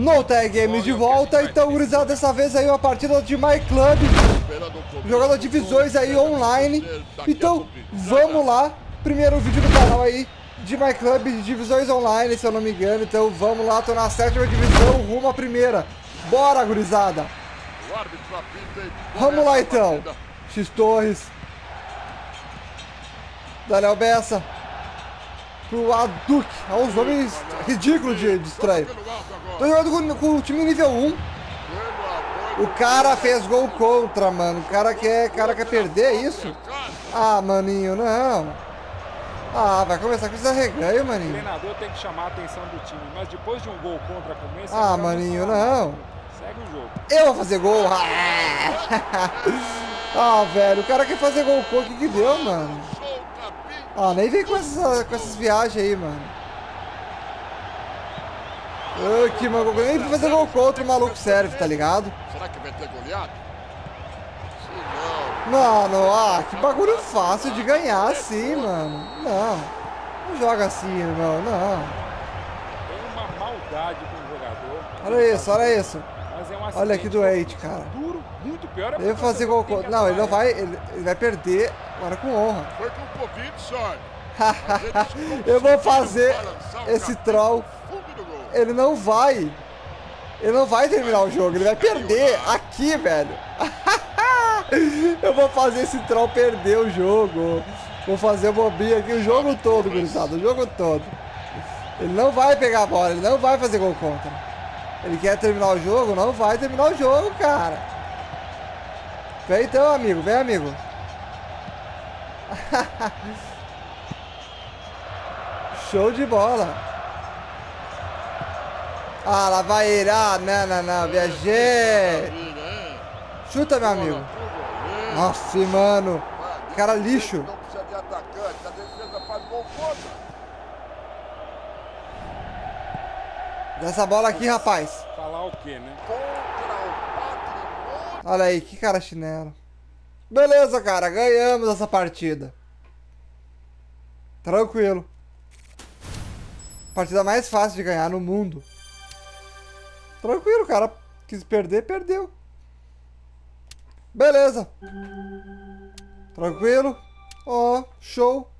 No Tag Games de volta, então, gurizada, dessa vez aí uma partida de My Club, jogando divisões aí online. Então, vamos lá, primeiro vídeo do canal aí de My Club de divisões online, se eu não me engano. Então, vamos lá, tô na sétima divisão, rumo à primeira. Bora, gurizada! Vamos lá, então. X Torres. Daniel Bessa pro Aduk. É uns nomes ridículos de, de estranho. Tô jogando com, com o time nível 1. O cara fez gol contra, mano. O cara quer, cara quer perder isso? Ah, maninho, não. Ah, vai começar com esse arreganho, maninho. O treinador tem que chamar a atenção do time, mas depois de um gol contra começa... Ah, maninho, não. Segue o jogo. Eu vou fazer gol. Ah, ah velho, o cara quer fazer gol contra. O que que deu, mano? Ah, nem vem com essas, com essas viagens aí, mano. Oh, que maluco. Nem pra fazer gol contra o maluco serve, tá ligado? Será que vai ter goleado? Mano, ah, que bagulho fácil de ganhar assim, mano. Não. Não joga assim, irmão, não. Tem uma maldade com o jogador. Olha isso, olha isso. É Olha aqui do acidente Eight, cara. Duro, muito pior. É vai porque fazer gol que contra. Não, ele não vai. Ele, ele vai perder agora com honra. Foi com senhor. Eu vou fazer esse troll. Ele não vai. Ele não vai terminar o jogo. Ele vai perder aqui, velho. Eu vou fazer esse troll perder o jogo. Vou fazer o bobinho aqui o jogo todo, gurizada. O jogo todo. Ele não vai pegar a bola. Ele não vai fazer gol contra. Ele quer terminar o jogo? Não vai terminar o jogo, cara. Vem então, amigo. Vem, amigo. Show de bola. Ah, lá vai ele. Ah, não, não, não. Viajei. Chuta, meu amigo. Nossa, mano. Cara lixo. Dessa bola aqui, rapaz. Falar o quê, né? Olha aí, que cara chinelo. Beleza, cara. Ganhamos essa partida. Tranquilo. Partida mais fácil de ganhar no mundo. Tranquilo, cara. Quis perder, perdeu. Beleza. Tranquilo. Ó, show.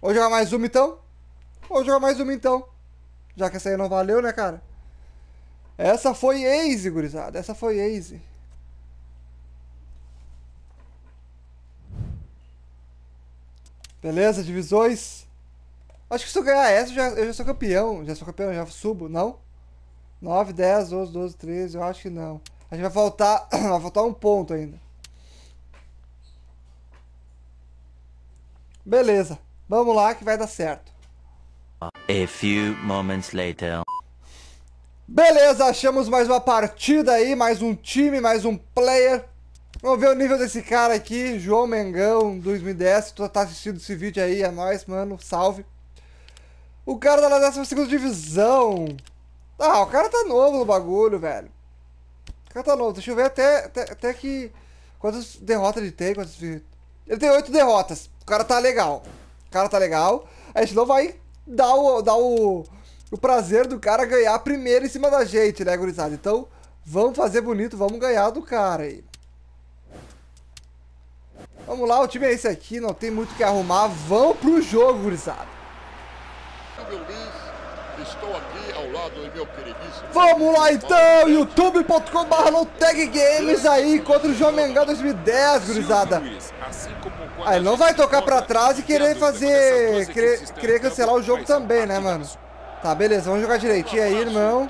Vou jogar mais uma então? Vou jogar mais uma então. Já que essa aí não valeu, né, cara? Essa foi easy, gurizada. Essa foi easy. Beleza, divisões. Acho que se eu ganhar essa, eu já, eu já sou campeão. Já sou campeão, já subo, não? 9, 10, 11, 12, 13, eu acho que não. A gente vai faltar, vai faltar um ponto ainda. Beleza, vamos lá que vai dar certo. A few moments later. Beleza, achamos mais uma partida aí, mais um time, mais um player. Vamos ver o nível desse cara aqui, João Mengão, 2010. Se tu tá assistindo esse vídeo aí, é nóis, mano, salve. O cara tá na 12 divisão. Ah, o cara tá novo no bagulho, velho. O cara tá novo. Deixa eu ver até, até, até que... Quantas derrotas ele tem, quantas... Ele tem oito derrotas. O cara tá legal. O cara tá legal. A gente não vai dar o... Dar o o prazer do cara ganhar primeiro em cima da gente, né, gurizada? Então, vamos fazer bonito, vamos ganhar do cara aí. Vamos lá, o time é esse aqui, não tem muito o que arrumar. Vamos pro jogo, gurizada. Estou aqui ao lado do meu queridíssimo. Vamos lá então, youtube.com.br Tag Games aí contra o João Mengão 2010, gurizada. Assim como quando Ah, ele a não vai tocar pra trás e querer fazer. que Querer, querer no cancelar o jogo também, né, mano? Tá, beleza, vamos jogar direitinho aí, irmão.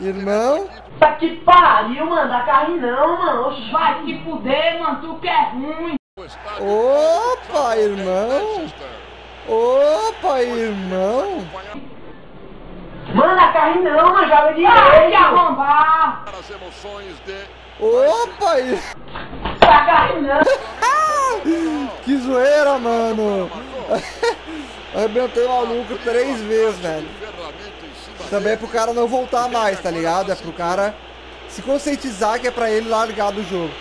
Irmão. Puta que pariu, mano. Dá carne não, mano. Oxe, vai te fuder, mano. Tu que é ruim. Opa, irmão. Opa, irmão. Mano, dá carne não, direito. Vai te arrombar. As emoções de Opa, ir... Dá carne não. que zoeira, mano. Arrebentei o maluco três vezes, velho. Também é pro cara não voltar mais, tá ligado? É pro cara se conscientizar que é pra ele largar do jogo.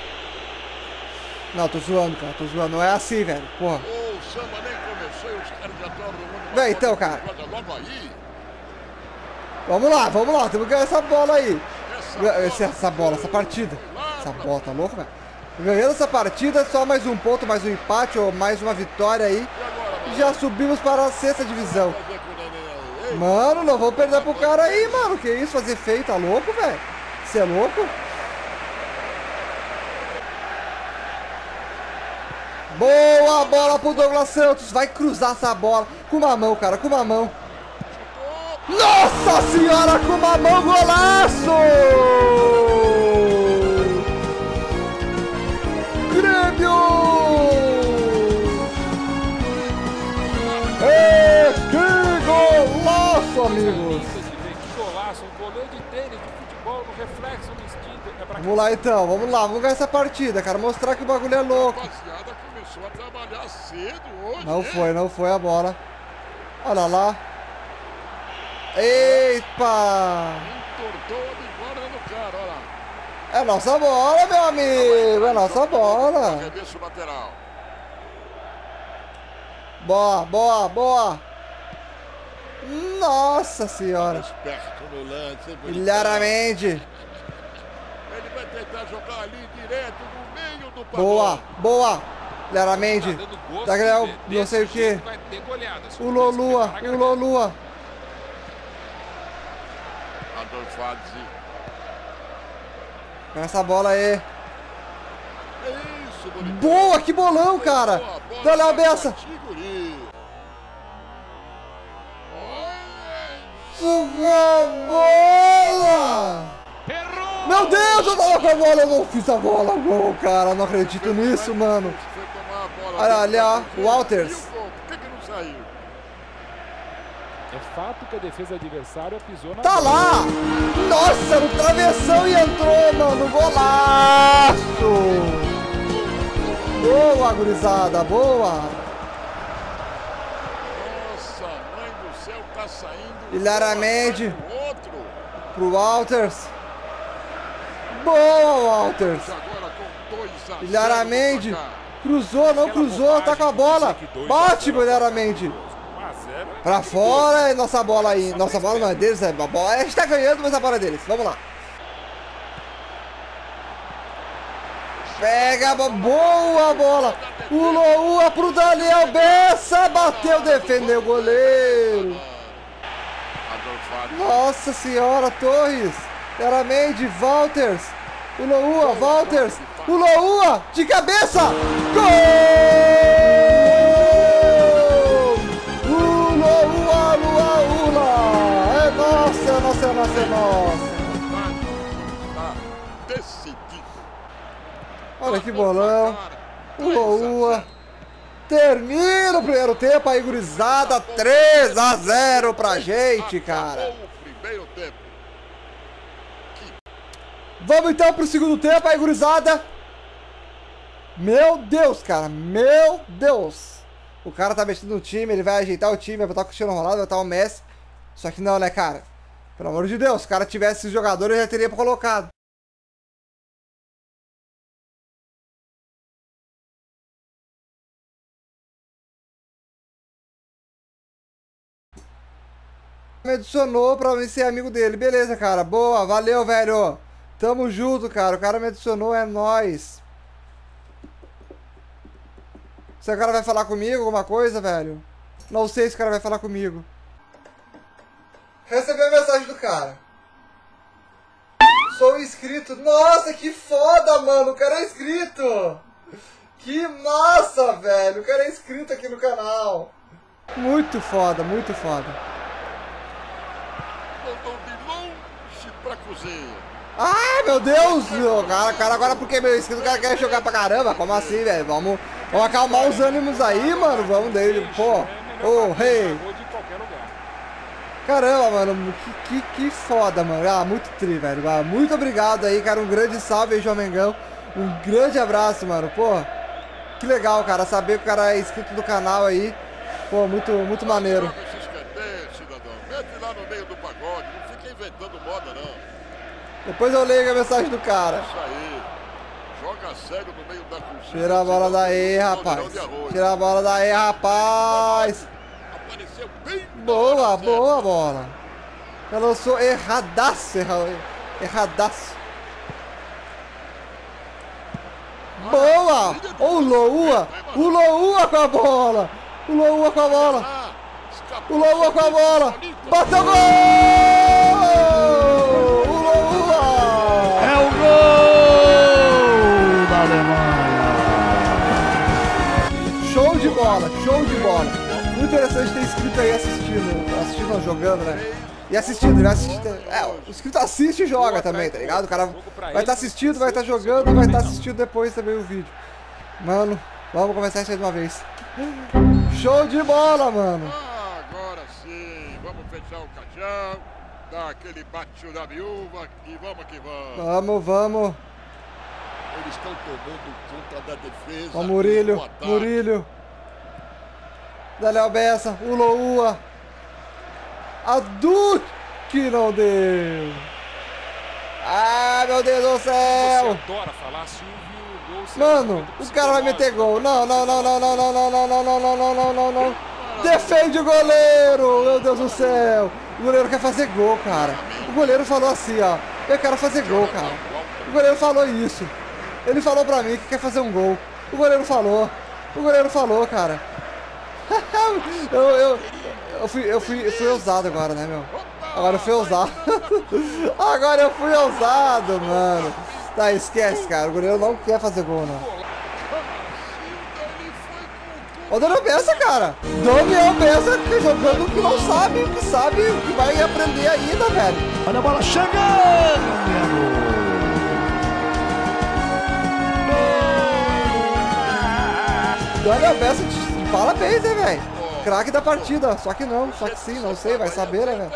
Não, tô zoando, cara. Tô zoando. Não é assim, velho. Porra. O samba nem começou e os caras já estão arrumando uma Vem, então, bola cara. Vamos lá, vamos lá. Temos que ganhar essa bola aí. Essa Essa, essa bola, essa partida. Essa bola, tá louco, velho? Ganhando essa partida, só mais um ponto, mais um empate ou mais uma vitória aí. E já subimos para a sexta divisão. Mano, não vou perder pro cara aí, mano. Que isso, fazer feio, tá louco, velho? Você é louco? Boa bola pro Douglas Santos. Vai cruzar essa bola com uma mão, cara, com uma mão. Nossa senhora, com uma mão, golaço! Grêmio! Ê, que golaço, amigos! Que golaço, um goleiro de tênis, reflexo, instinto. É pra Vamos lá então, vamos lá, vamos ganhar essa partida, cara. Mostrar que o bagulho é louco. A rapaziada começou a trabalhar cedo hoje. Não hein? foi, não foi a bola. Olha lá. Eita! Entortou a bigorna no cara, olha lá. É nossa bola, meu amigo. É nossa bola. Boa, boa, boa. Nossa senhora. Ilharamente. Ele vai tentar jogar ali direto no meio do pavão. Boa, boa. Ganhar de o ver. não sei o que. O Lolua, o Lolua. Pega essa bola aí. É. Boa, que bolão, cara. Dá Léo pra Bessa. Bola! Meu Deus, eu tava com a bola, eu não fiz a bola, gol, cara. Não acredito nisso, mano. Olha ali, ó, E o Walters. o gol? Por que, que não saiu? É fato que a defesa adversária pisou na Tá lá! Nossa, no travessão e entrou, mano. Golaço! Boa, gurizada, boa! Nossa, mãe do céu, tá saindo. Ilharamente. Pro Walters. Boa, Walters! Ilharamente. Cruzou, não cruzou, tá com a bola. Bate, Ilharamente. 1 a 0 Pra fora é nossa bola aí. Nossa bola não é deles, é a bola. A gente tá ganhando, mas a bola é deles. Vamos lá. Pega a bola. Boa bola. O Loua pro Daniel Bessa. Bateu, defendeu o goleiro. Nossa senhora, Torres. Claramente, Walters. O Loua, Walters. O Loua, de cabeça. Gol! O Loua, Lua, Ula. É nossa, é nossa, é nossa, é nossa. Tá. Olha que bolão. O Loua. Termina o primeiro tempo aí, gurizada. 3 a 0 pra gente, cara. Vamos então pro segundo tempo aí, gurizada. Meu Deus, cara. Meu Deus. O cara tá mexendo no time, ele vai ajeitar o time, vai botar o Cristiano Ronaldo, vai botar o Messi. Só que não, né, cara? Pelo amor de Deus, se o cara tivesse esses jogadores, eu já teria colocado. Me adicionou pra mim ser amigo dele. Beleza, cara. Boa, valeu, velho. Tamo junto, cara. O cara me adicionou, é nóis. Esse cara vai falar comigo alguma coisa, velho? Não sei se o cara vai falar comigo. Recebi a mensagem do cara. Sou inscrito. Nossa, que foda, mano. O cara é inscrito. Que massa, velho. O cara é inscrito aqui no canal. Muito foda, muito foda. De longe pra cozinha. Ai, meu Deus! Cara, cara, agora porque meu inscrito cara quer jogar pra caramba? Como assim, velho? Vamos, vamos acalmar os ânimos aí, mano. Vamos dele. Pô, ô, melhor rei. Caramba, mano. Que, que, que foda, mano. Ah, muito tri, velho. Ah, muito obrigado aí, cara. Um grande salve aí, João Mengão. Um grande abraço, mano. Pô, que legal, cara. Saber que o cara é inscrito do canal aí. Pô, muito, muito maneiro. Joga esse escanteio, cidadão. Mete lá no meio do pagode. Não fica inventando moda, não. Depois eu leio a mensagem do cara. Isso aí. Joga sério no meio da cozinha. Tira a bola daí, rapaz. Tira a bola daí, rapaz. Apareceu bem Boa, boa bola. Já lançou erradaço, erra- erradaço. Boa! O Loua! O Loua com a bola! O Loua com a bola! O Loua com a bola! Bateu gol! O Loua! É o gol da Alemanha. Show de bola, show de bola. Muito interessante ter inscrito aí assistindo, assistindo jogando, né? E assistindo, ele vai assistir. É, o inscrito assiste e joga também, tá ligado? O cara vai estar assistindo, vai estar jogando e vai estar assistindo depois também o vídeo. Mano, vamos começar isso aí de uma vez. Show de bola, mano. Ah, fechar o caixão. Aquele bate da viúva e vamos que vamos. Vamos, vamos. Eles estão tomando conta da defesa. Ó, Murilho. Murilho. Daniel Bessa, o Loua. A Duque não deu. Ah, meu Deus do Você céu. adora falar, Silvio. Mano, o cara vai meter gol. Não, não, não, não, não, não, não, não, não, não, não, não, não, não, não. Defende o goleiro, meu Deus do céu. O goleiro quer fazer gol, cara. O goleiro falou assim, ó. Eu quero fazer gol, cara. O goleiro falou isso. Ele falou pra mim que quer fazer um gol. O goleiro falou. O goleiro falou, cara. eu, eu, eu, fui, eu, fui, eu fui ousado agora, né, meu? Agora eu fui ousado. agora eu fui ousado, mano. Tá, esquece, cara. O goleiro não quer fazer gol, não. Ô, Daniel Bessa, cara. Daniel Bessa jogando o que não sabe, o que sabe, o que vai aprender ainda, velho. Olha a bola chegando. Daniel Bessa, parabéns, né, velho? Craque da partida. Só que não, só que sim, não sei, vai saber, né, velho?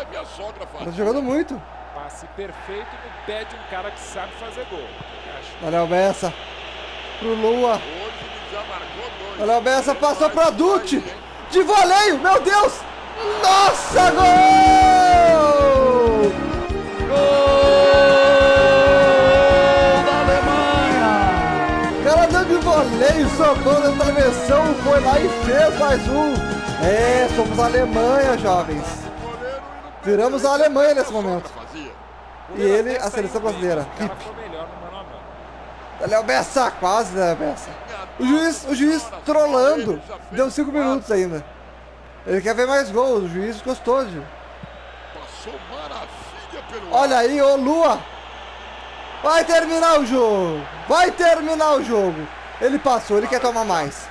Tá jogando muito. Passe perfeito no pé de um cara que sabe fazer gol. Daniel Bessa. Pro Lua. Hoje ele já marcou dois. Daniel Bessa passou pra Dutti. De voleio, meu Deus! Nossa, gol! Gol da Alemanha. O cara deu de voleio, sobrou na travessão, foi lá e fez mais um. É, somos a Alemanha, jovens. Viramos a Alemanha nesse momento. E ele, a seleção brasileira. O cara foi melhor no mano a mano. Daniel Bessa, quase, Daniel Bessa. O juiz, o juiz trolando. Deu 5 minutos ainda. Ele quer ver mais gols, o juiz pelo Olha aí, ô Lua. Vai terminar o jogo. Vai terminar o jogo. Ele passou, ele quer tomar mais.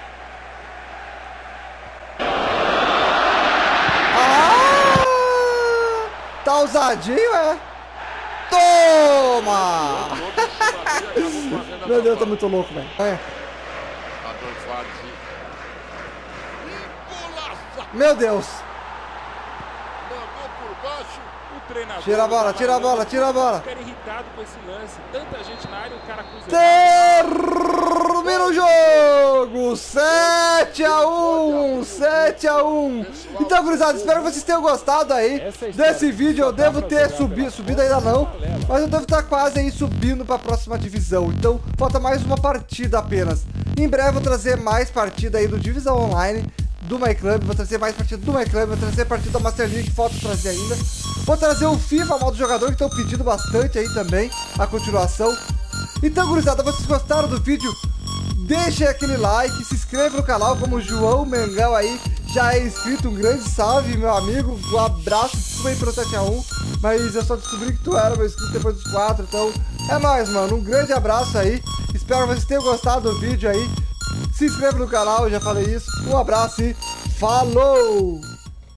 Ah! Tá ousadinho, é? Toma! Meu Deus, tá muito louco, velho. É. Meu Deus. Baixo. Tira a bola, tira a bola, tira a bola. Irritado com esse lance. Tanta gente na área, o cara cruza. Termina o jogo! 7 a 1 7 a 1 Então, gurizada, espero que vocês tenham gostado aí desse vídeo. Eu devo ter subido, subido ainda não, mas eu devo estar quase aí subindo para a próxima divisão. Então, falta mais uma partida apenas. Em breve vou trazer mais partida aí do Divisão Online do My Club, vou trazer mais partida do My Club, vou trazer partida da Master League, falta trazer ainda. Vou trazer o FIFA modo jogador, que estão pedindo bastante aí também, a continuação. Então, gurizada, vocês gostaram do vídeo? Deixem aquele like, se inscreva no canal, como o João Mengão aí já é inscrito. Um grande salve, meu amigo. Um abraço, desculpa aí pelo 7x1, mas eu só descobri que tu era meu inscrito depois dos 4, então é nóis, mano. Um grande abraço aí. Espero que vocês tenham gostado do vídeo aí. Se inscreva no canal, já falei isso. Um abraço e falou!